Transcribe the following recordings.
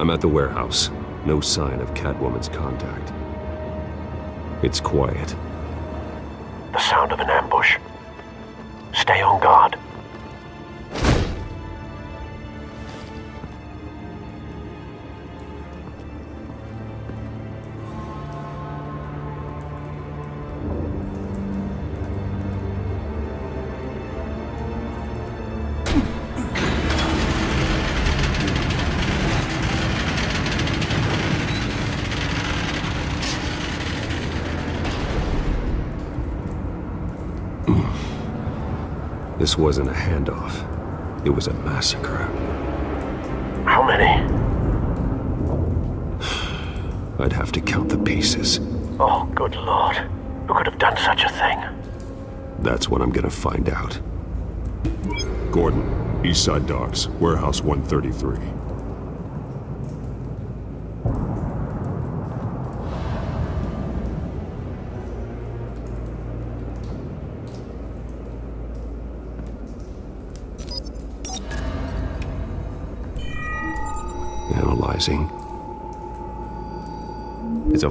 I'm at the warehouse. No sign of Catwoman's contact. It's quiet. The sound of an ambush. Stay on guard. This wasn't a handoff. It was a massacre. How many? I'd have to count the pieces. Oh, good lord. Who could have done such a thing? That's what I'm gonna find out. Gordon, Eastside Docks, Warehouse 133.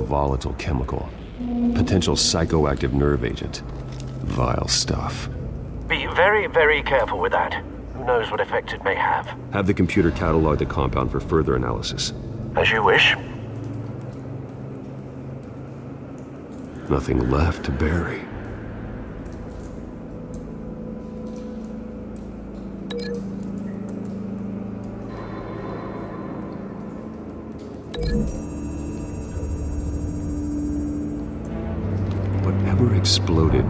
Volatile chemical. Potential psychoactive nerve agent. Vile stuff. Be very, very careful with that. Who knows what effect it may have? Have the computer catalog the compound for further analysis. As you wish. Nothing left to bury.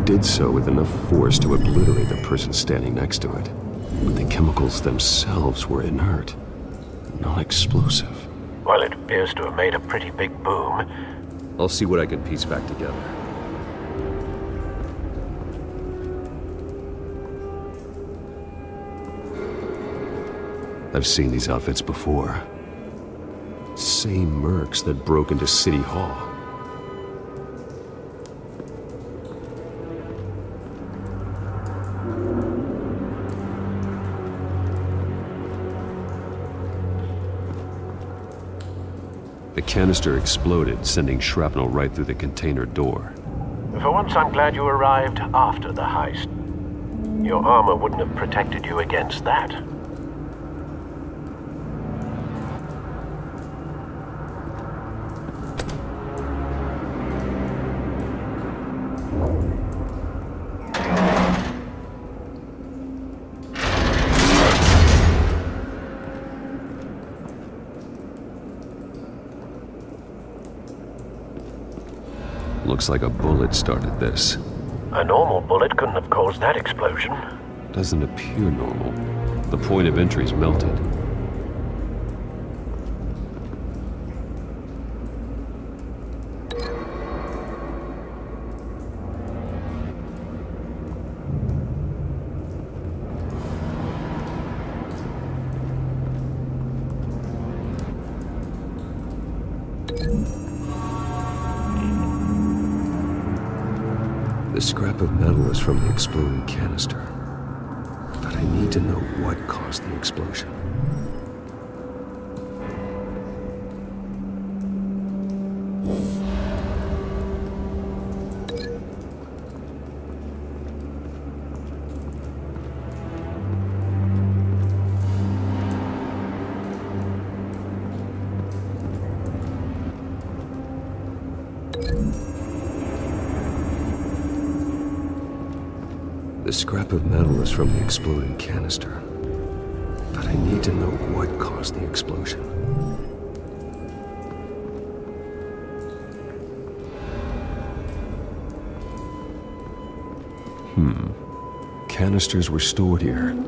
Did so with enough force to obliterate the person standing next to it. But the chemicals themselves were inert, non-explosive. Well, it appears to have made a pretty big boom. I'll see what I can piece back together. I've seen these outfits before. Same mercs that broke into City Hall. The canister exploded, sending shrapnel right through the container door. For once, I'm glad you arrived after the heist. Your armor wouldn't have protected you against that. Looks like a bullet started this. A normal bullet couldn't have caused that explosion. Doesn't appear normal. The point of entry's melted. The scrap of metal is from the exploding canister. But I need to know what caused the explosion. Scrap of metal is from the exploding canister. But I need to know what caused the explosion. Hmm. Canisters were stored here.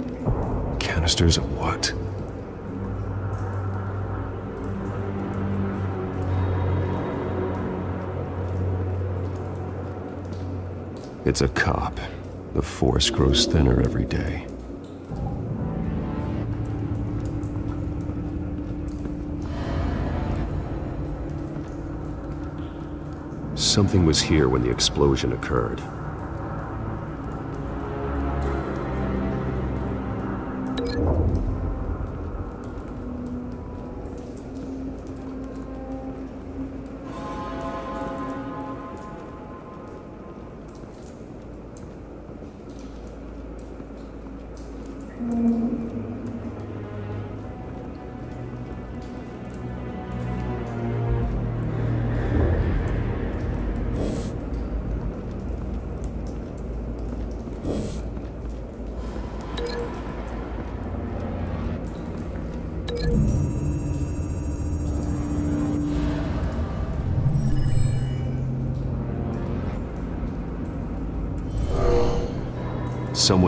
Canisters of what? It's a cop. The force grows thinner every day. Something was here when the explosion occurred.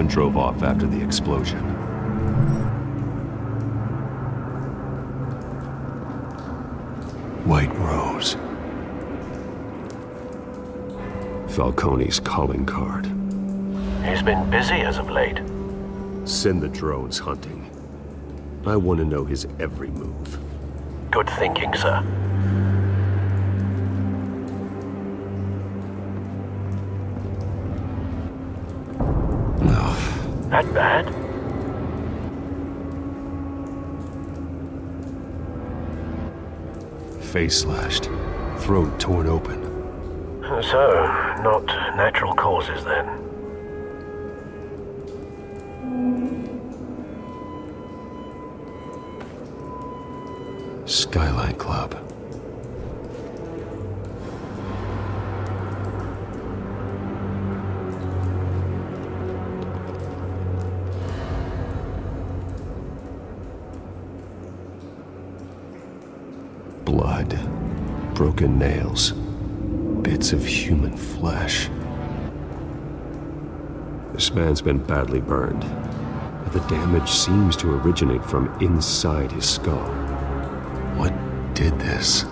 Someone drove off after the explosion. White Rose. Falcone's calling card. He's been busy as of late. Send the drones hunting. I want to know his every move. Good thinking, sir. That bad? Face slashed. Throat torn open. So, not natural causes then. Skyline Broken nails. Bits of human flesh. This man's been badly burned. But the damage seems to originate from inside his skull. What did this?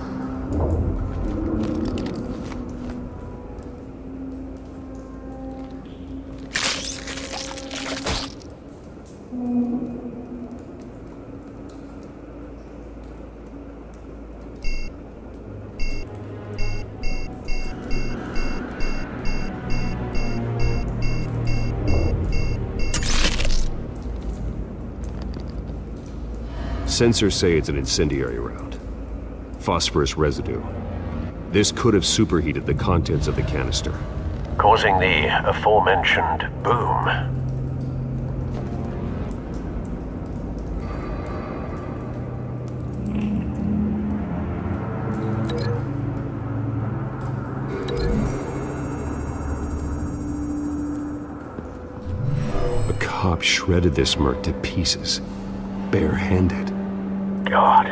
Sensors say it's an incendiary round. Phosphorus residue. This could have superheated the contents of the canister. Causing the aforementioned boom. A cop shredded this merc to pieces, barehanded. God,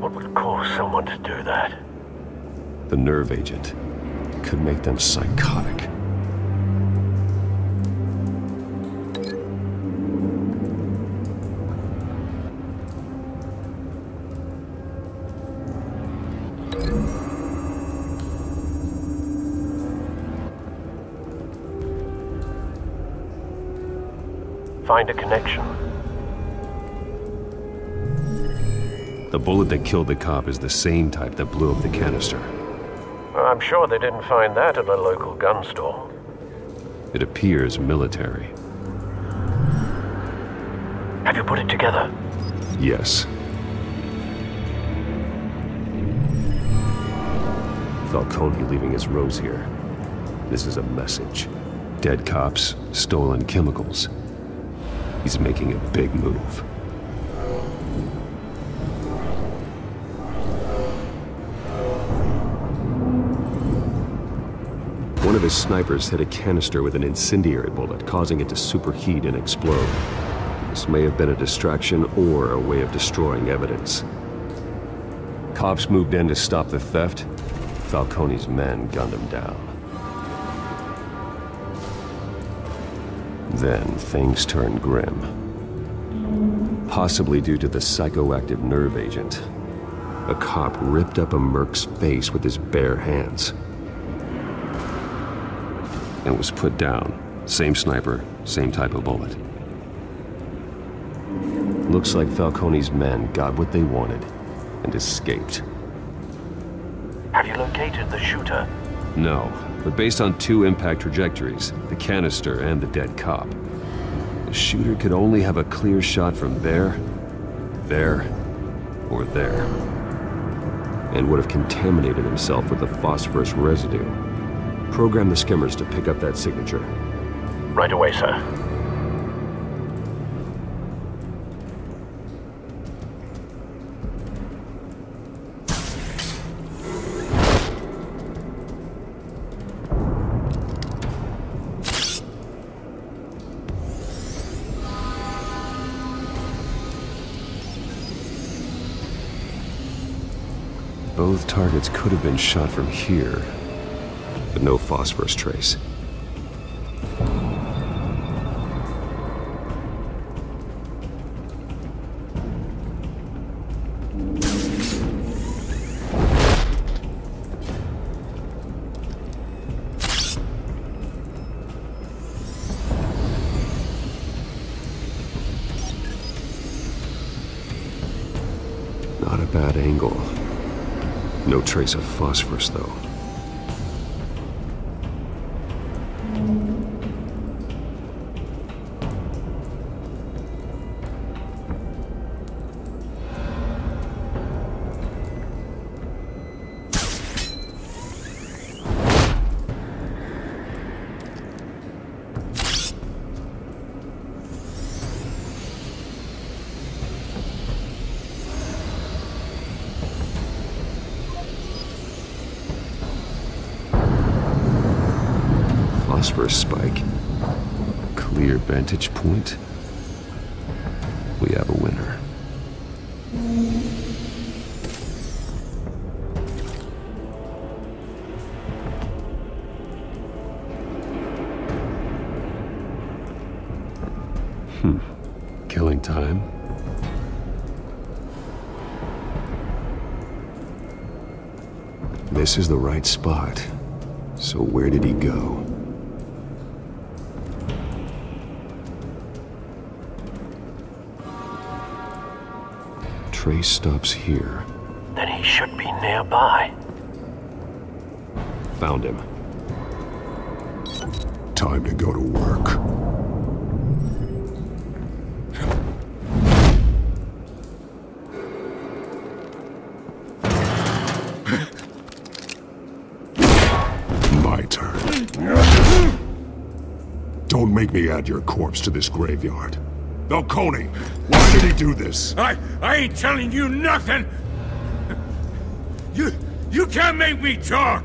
what would cause someone to do that? The nerve agent could make them psychotic. Find a connection. Bullet that killed the cop is the same type that blew up the canister. I'm sure they didn't find that at a local gun store. It appears military. Have you put it together? Yes. Falcone leaving his rose here. This is a message. Dead cops, stolen chemicals. He's making a big move. One of his snipers hit a canister with an incendiary bullet, causing it to superheat and explode. This may have been a distraction or a way of destroying evidence. Cops moved in to stop the theft. Falcone's men gunned him down. Then things turned grim. Possibly due to the psychoactive nerve agent. A cop ripped up a merc's face with his bare hands. And was put down. Same sniper, same type of bullet. Looks like Falcone's men got what they wanted and escaped. Have you located the shooter? No, but based on two impact trajectories, the canister and the dead cop, the shooter could only have a clear shot from there, there, or there. And would have contaminated himself with the phosphorus residue. Program the skimmers to pick up that signature. Right away, sir. Both targets could have been shot from here, but no phosphorus trace. Not a bad angle. No trace of phosphorus, though. Phosphorus spike. Clear vantage point. We have a winner. Hmm. Killing time. This is the right spot. So where did he go? Trace stops here. Then he should be nearby. Found him. Time to go to work. My turn. Don't make me add your corpse to this graveyard. Falcone, why did he do this? I I ain't telling you nothing. You you can't make me talk.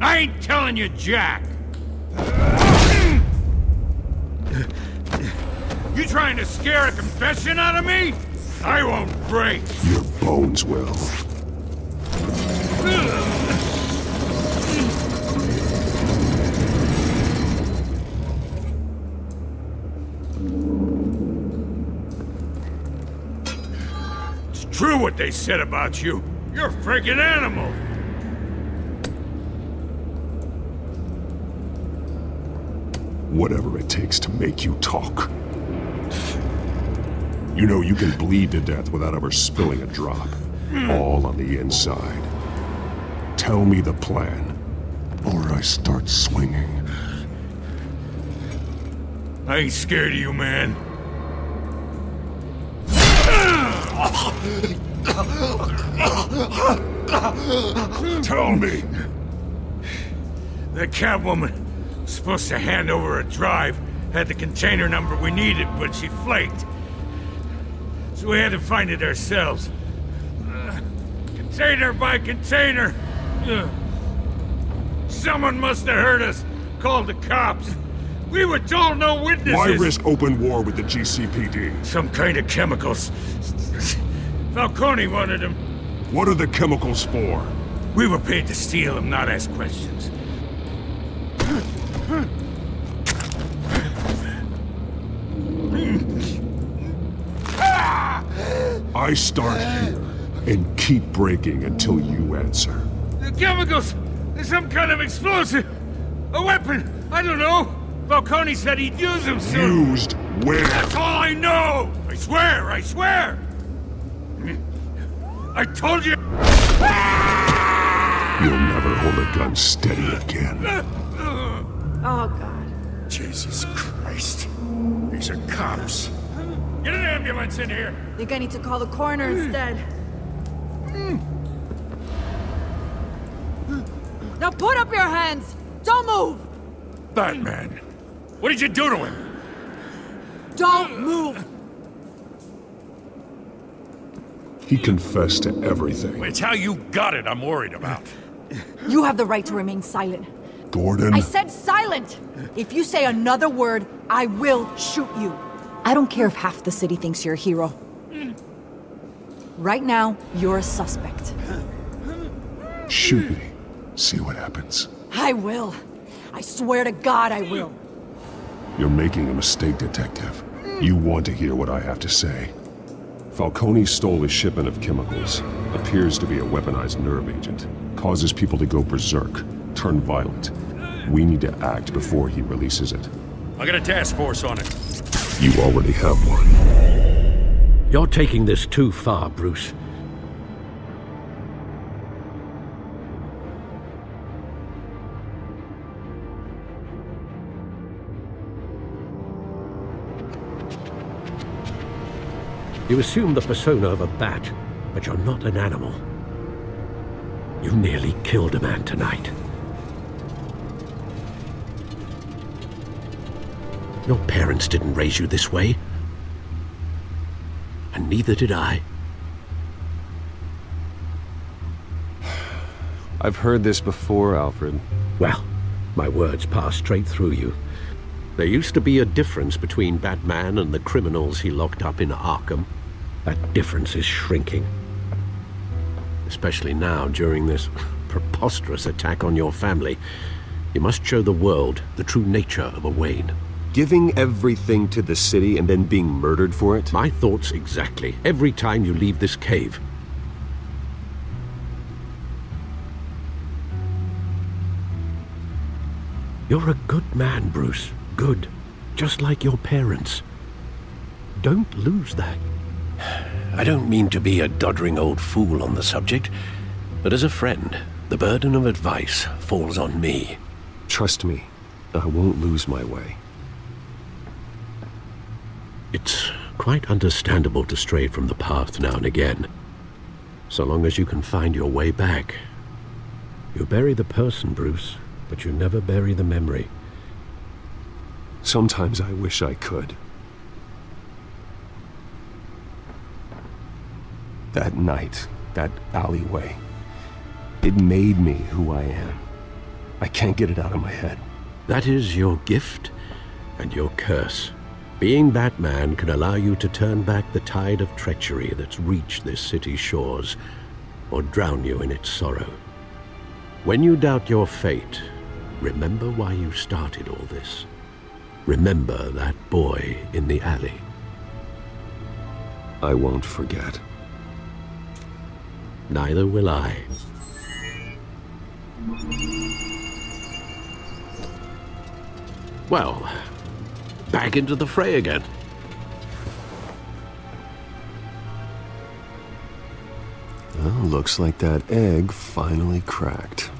I ain't telling you, Jack. You trying to scare a confession out of me? I won't break. Your bones will. They said about you. You're a freaking animal. Whatever it takes to make you talk. You know you can bleed to death without ever spilling a drop. All on the inside. Tell me the plan, or I start swinging. I ain't scared of you, man. Tell me! The Catwoman supposed to hand over a drive, had the container number we needed, but she flaked. So we had to find it ourselves. Uh, container by container. Ugh. Someone must have heard us, called the cops. We were told no witnesses. Why risk open war with the GCPD? Some kind of chemicals. Falcone wanted them. What are the chemicals for? We were paid to steal them, not ask questions. I start here and keep breaking until you answer. The chemicals! There's some kind of explosive! A weapon! I don't know! Falcone said he'd use them soon! Used where? That's all I know! I swear, I swear! I told you! You'll never hold a gun steady again. Oh, God. Jesus Christ. These are cops. Get an ambulance in here! I Think I need to call the coroner instead. Now put up your hands! Don't move! Batman. What did you do to him? Don't move! He confessed to everything. It's how you got it I'm worried about. You have the right to remain silent. Gordon, I said silent! If you say another word, I will shoot you. I don't care if half the city thinks you're a hero. Right now, you're a suspect. Shoot me. See what happens. I will. I swear to God I will. You're making a mistake, Detective. You want to hear what I have to say. Falcone stole a shipment of chemicals. Appears to be a weaponized nerve agent. Causes people to go berserk, turn violent. We need to act before he releases it. I got a task force on it. You already have one. You're taking this too far, Bruce. You assume the persona of a bat, but you're not an animal. You nearly killed a man tonight. Your parents didn't raise you this way. And neither did I. I've heard this before, Alfred. Well, my words pass straight through you. There used to be a difference between Batman and the criminals he locked up in Arkham. That difference is shrinking. Especially now, during this preposterous attack on your family. You must show the world the true nature of a Wayne. Giving everything to the city and then being murdered for it? My thoughts exactly, every time you leave this cave. You're a good man, Bruce. Good. Just like your parents. Don't lose that. I don't mean to be a doddering old fool on the subject, but as a friend, the burden of advice falls on me. Trust me, I won't lose my way. It's quite understandable to stray from the path now and again, so long as you can find your way back. You bury the person, Bruce, but you never bury the memory. Sometimes I wish I could. That night, that alleyway, it made me who I am. I can't get it out of my head. That is your gift and your curse. Being Batman can allow you to turn back the tide of treachery that's reached this city's shores, or drown you in its sorrow. When you doubt your fate, remember why you started all this. Remember that boy in the alley. I won't forget. Neither will I. Well, back into the fray again. Well, looks like that egg finally cracked.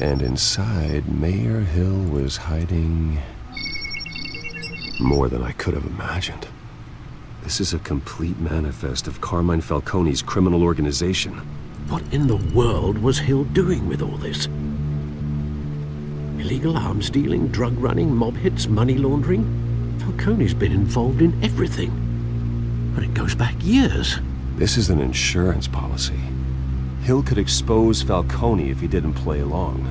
And inside, Mayor Hill was hiding more than I could have imagined. This is a complete manifest of Carmine Falcone's criminal organization. What in the world was Hill doing with all this? Illegal arms dealing, drug running, mob hits, money laundering? Falcone's been involved in everything. And it goes back years. This is an insurance policy. Hill could expose Falcone if he didn't play along.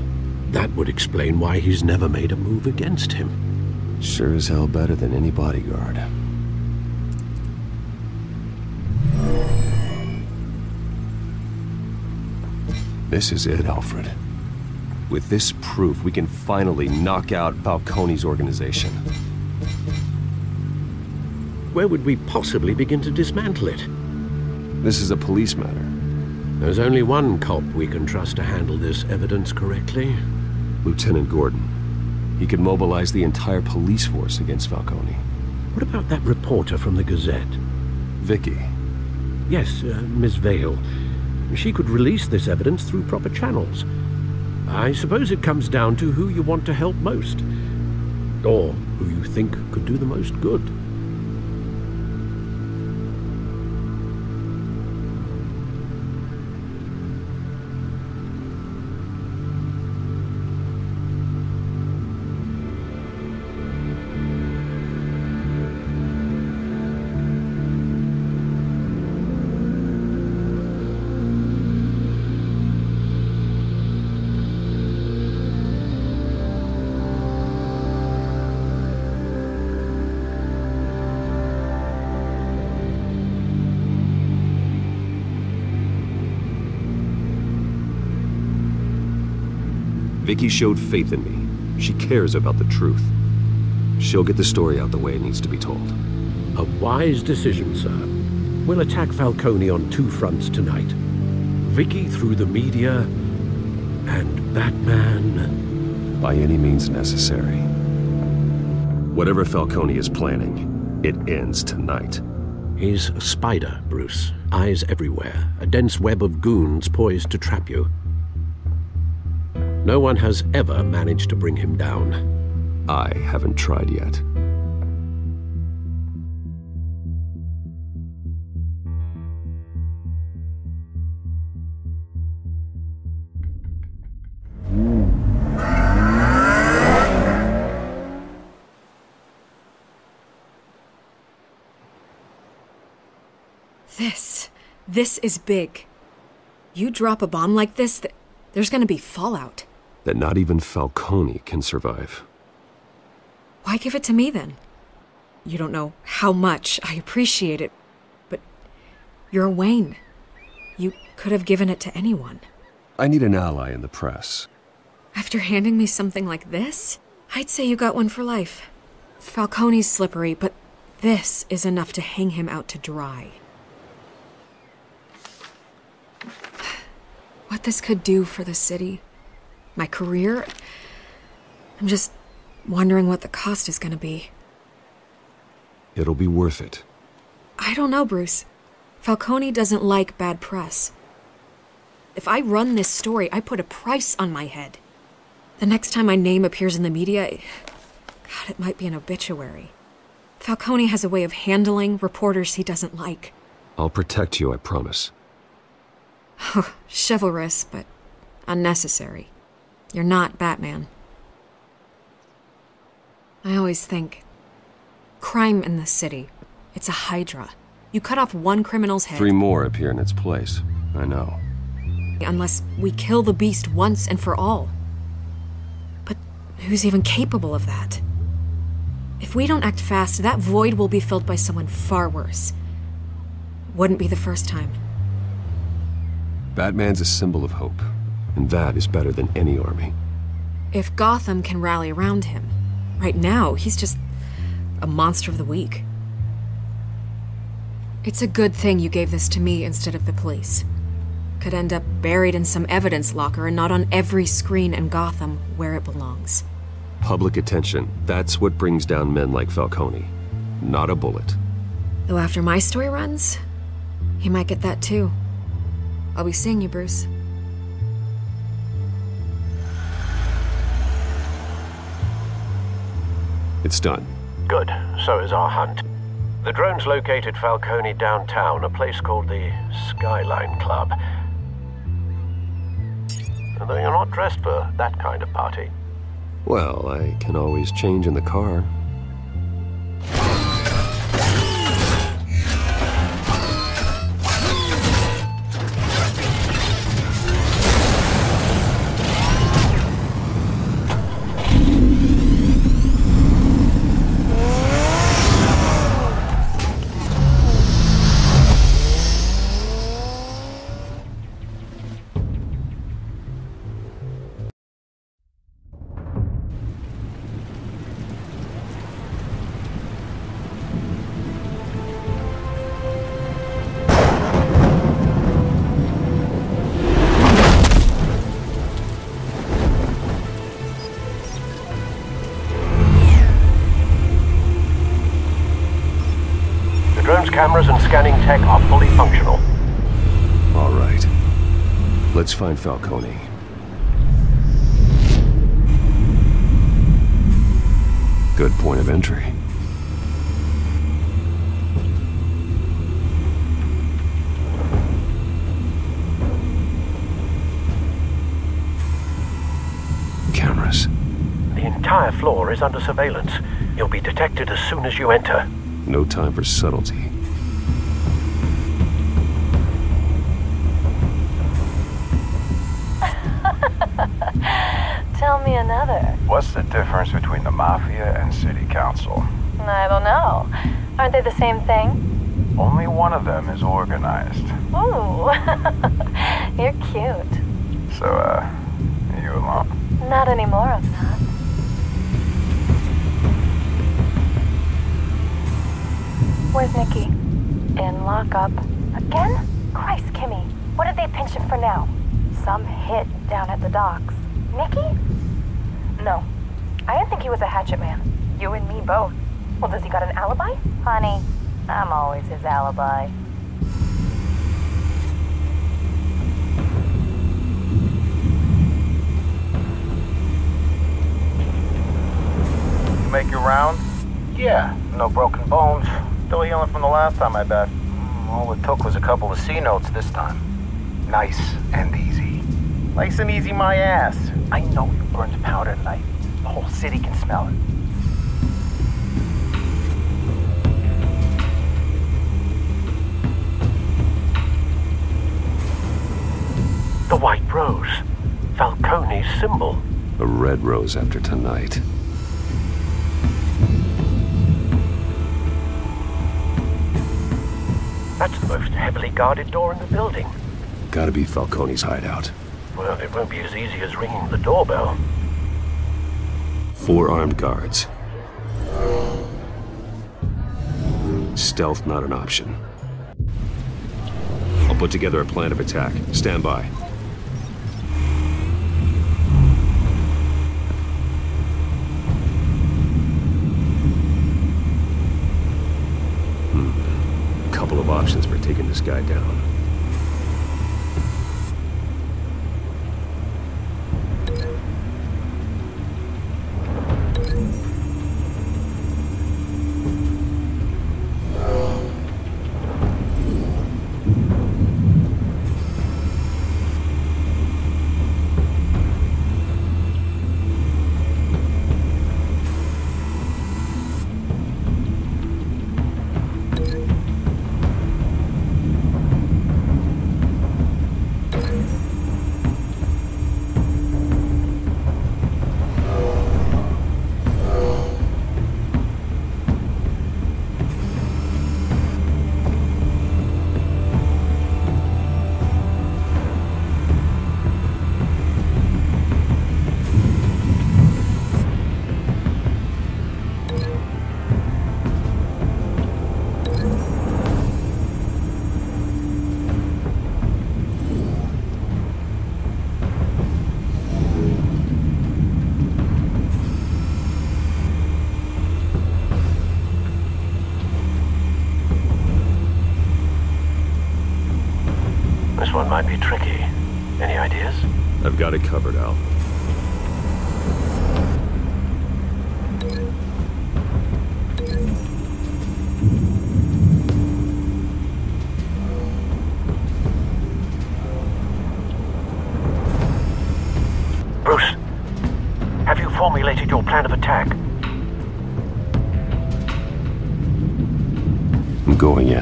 That would explain why he's never made a move against him. Sure as hell better than any bodyguard. This is it, Alfred. With this proof, we can finally knock out Falcone's organization. Where would we possibly begin to dismantle it? This is a police matter. There's only one cop we can trust to handle this evidence correctly. Lieutenant Gordon. He could mobilize the entire police force against Falcone. What about that reporter from the Gazette? Vicky. Yes, uh, Miss Vale. She could release this evidence through proper channels. I suppose it comes down to who you want to help most. Or who you think could do the most good. Vicky showed faith in me. She cares about the truth. She'll get the story out the way it needs to be told. A wise decision, sir. We'll attack Falcone on two fronts tonight. Vicky through the media, and Batman... By any means necessary. Whatever Falcone is planning, it ends tonight. He's a spider, Bruce. Eyes everywhere. A dense web of goons poised to trap you. No one has ever managed to bring him down. I haven't tried yet. This. This is big. You drop a bomb like this, th there's gonna be fallout. That not even Falcone can survive. Why give it to me then? You don't know how much I appreciate it, but you're a Wayne. You could have given it to anyone. I need an ally in the press. After handing me something like this, I'd say you got one for life. Falcone's slippery, but this is enough to hang him out to dry. What this could do for the city, my career, I'm just wondering what the cost is gonna be. It'll be worth it. I don't know, Bruce. Falcone doesn't like bad press. If I run this story, I put a price on my head. The next time my name appears in the media, God, it might be an obituary. Falcone has a way of handling reporters he doesn't like. I'll protect you, I promise. Chivalrous, but unnecessary. You're not Batman. I always think crime in the city. It's a hydra. You cut off one criminal's head. Three more appear in its place. I know. Unless we kill the beast once and for all. But who's even capable of that? If we don't act fast, that void will be filled by someone far worse. Wouldn't be the first time. Batman's a symbol of hope, and that is better than any army. If Gotham can rally around him, right now he's just a monster of the week. It's a good thing you gave this to me instead of the police. Could end up buried in some evidence locker and not on every screen in Gotham where it belongs. Public attention, that's what brings down men like Falcone. Not a bullet. Though after my story runs, he might get that too. I'll be seeing you, Bruce. It's done. Good. So is our hunt. The drones located Falcone downtown, a place called the Skyline Club. Though you're not dressed for that kind of party. Well, I can always change in the car. Find Falcone. Good point of entry. Cameras. The entire floor is under surveillance. You'll be detected as soon as you enter. No time for subtlety. Tell me another. What's the difference between the Mafia and City Council? I don't know. Aren't they the same thing? Only one of them is organized. Ooh, you're cute. So, uh, are you alone? Not any more of not. Where's Nikki? In lockup. Again? Christ, Kimmy. What did they pinch him for now? Some hit down at the docks. Nikki? No. I didn't think he was a hatchet man. You and me both. Well, does he got an alibi? Honey, I'm always his alibi. Make your round? Yeah, no broken bones. Still healing from the last time, I bet. Mm, All it took was a couple of C notes this time. Nice and easy. Nice and easy, my ass. I know you burned powder tonight. The whole city can smell it. The White Rose. Falcone's symbol. A red rose after tonight. That's the most heavily guarded door in the building. Gotta be Falcone's hideout. Well, it won't be as easy as ringing the doorbell. Four armed guards. Stealth not an option. I'll put together a plan of attack. Stand by. Hmm. Couple of options for taking this guy down.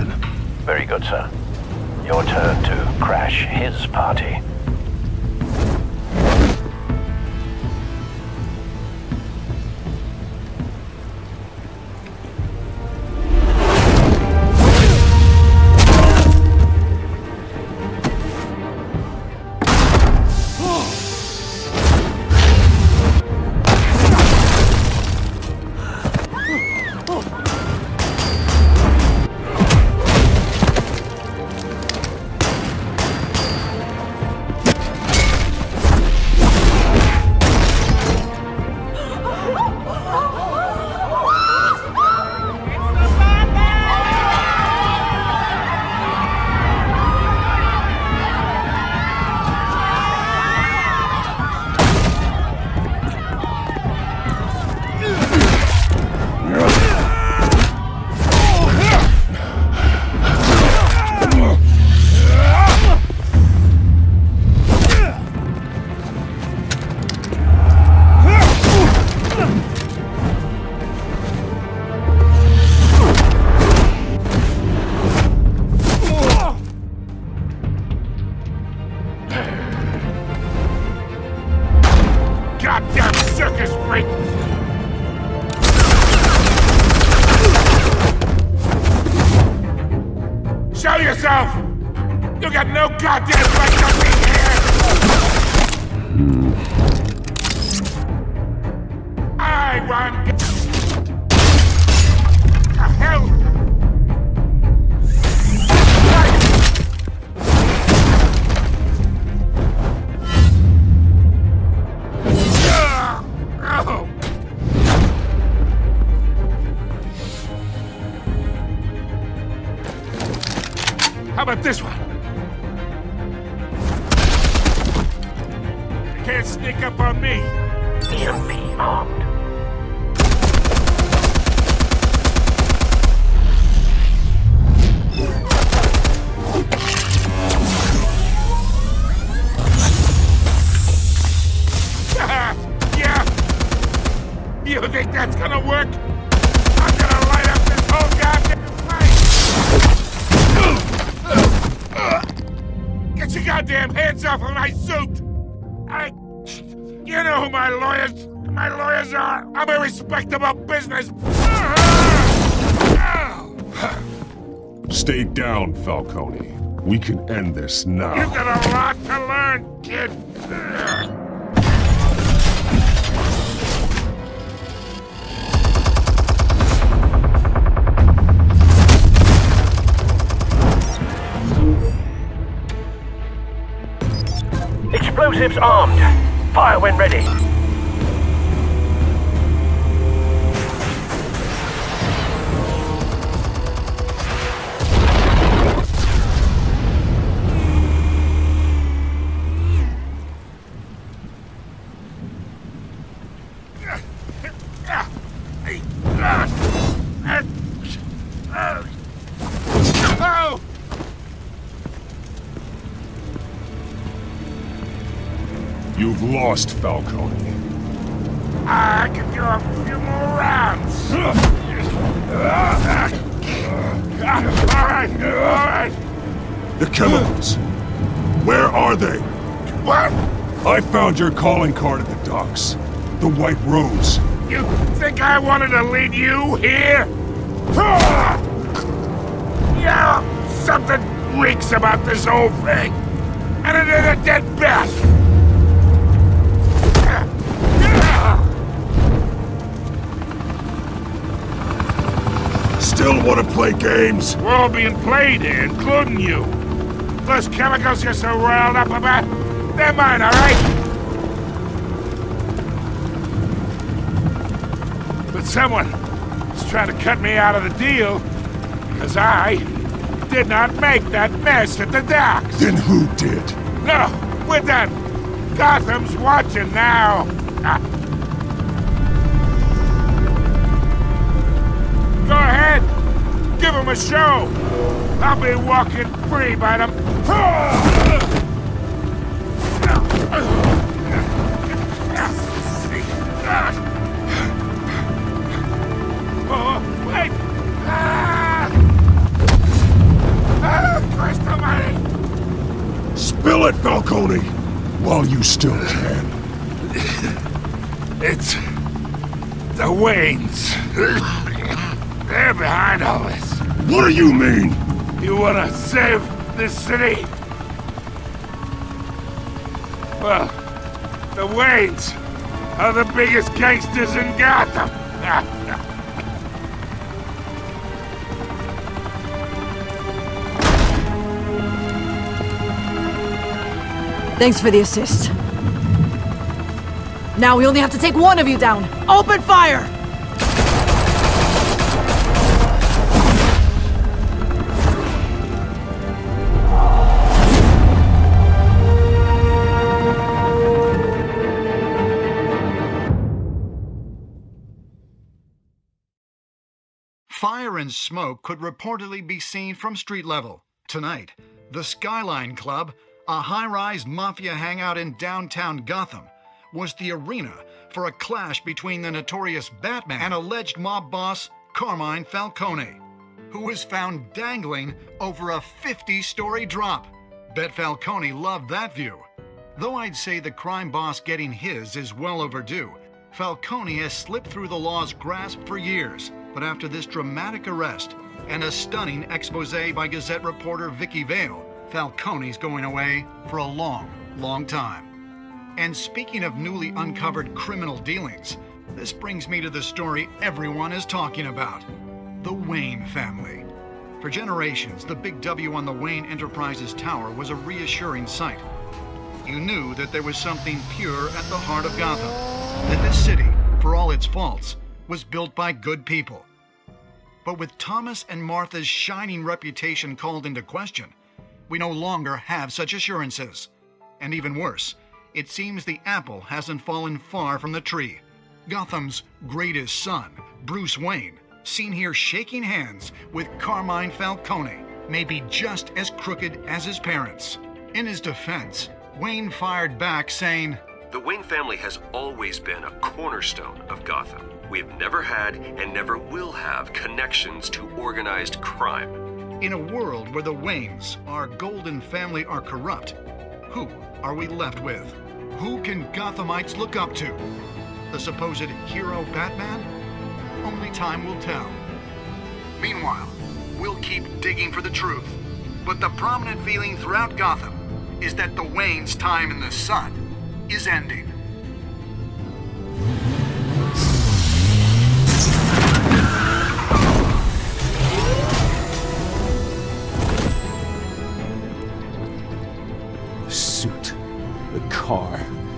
Very good, sir. Your turn to crash his party. Falcone. We can end this now. You've got a lot to learn, kid! Explosives armed. Fire when ready. You've lost, Falcone. I can do a few more rounds. all right, all right. The chemicals. Where are they? What? I found your calling card at the docks. The White Rose. You think I wanted to lead you here? Yeah, something reeks about this whole thing. And it is a dead best. Still want to play games? We're all being played here, including you. Those chemicals you're so riled up about, they're mine, all right? But someone is trying to cut me out of the deal because I did not make that mess at the docks. Then who did? No, we're done. Gotham's watching now. Ah. A show. I'll be walking free by them. Oh, wait! Ah! Ah! Spill it, Falcone! While you still can. It's... the Waynes. They're behind all this. What do you mean? You wanna save this city? Well, the Waynes are the biggest gangsters in Gotham. Thanks for the assist. Now we only have to take one of you down. Open fire! And smoke could reportedly be seen from street level. Tonight, the Skyline Club, a high rise mafia hangout in downtown Gotham, was the arena for a clash between the notorious Batman and alleged mob boss Carmine Falcone, who was found dangling over a 50 story drop. Bet Falcone loved that view. Though I'd say the crime boss getting his is well overdue, Falcone has slipped through the law's grasp for years. But after this dramatic arrest and a stunning expose by Gazette reporter Vicky Vale, Falcone's going away for a long, long time. And speaking of newly uncovered criminal dealings, This brings me to the story everyone is talking about the Wayne family. For generations, the big W on the Wayne Enterprises Tower was a reassuring sight. You knew that there was something pure at the heart of Gotham, that this city, for all its faults, was built by good people. But with Thomas and Martha's shining reputation called into question, we no longer have such assurances. And even worse, it seems the apple hasn't fallen far from the tree. Gotham's greatest son, Bruce Wayne, seen here shaking hands with Carmine Falcone, may be just as crooked as his parents. In his defense, Wayne fired back saying, The Wayne family has always been a cornerstone of Gotham. We have never had and never will have connections to organized crime. In a world where the Waynes, our golden family, are corrupt, who are we left with? Who can Gothamites look up to? The supposed hero Batman? Only time will tell. Meanwhile, we'll keep digging for the truth. But the prominent feeling throughout Gotham is that the Waynes' time in the sun is ending.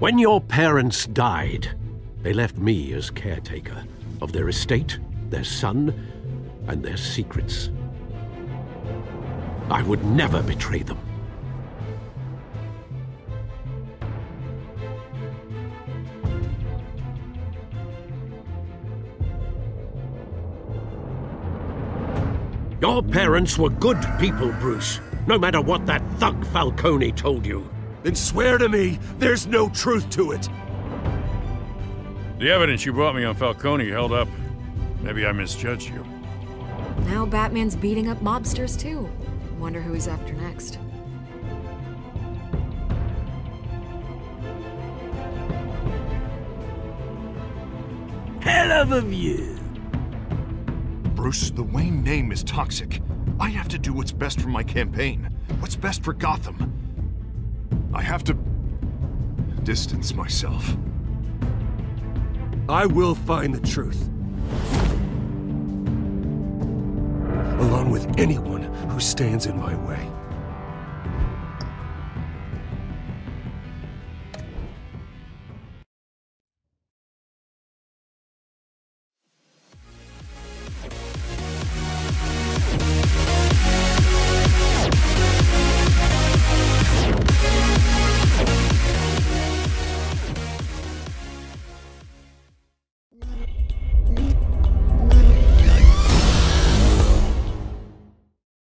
When your parents died, they left me as caretaker of their estate, their son, and their secrets. I would never betray them. Your parents were good people, Bruce, no matter what that thug Falcone told you. Then swear to me there's no truth to it. The evidence you brought me on Falcone held up. Maybe I misjudged you. Now Batman's beating up mobsters too. Wonder who he's after next. Hell of a view. Bruce, the Wayne name is toxic. I have to do what's best for my campaign. What's best for Gotham. I have to... distance myself. I will find the truth. Along with anyone who stands in my way.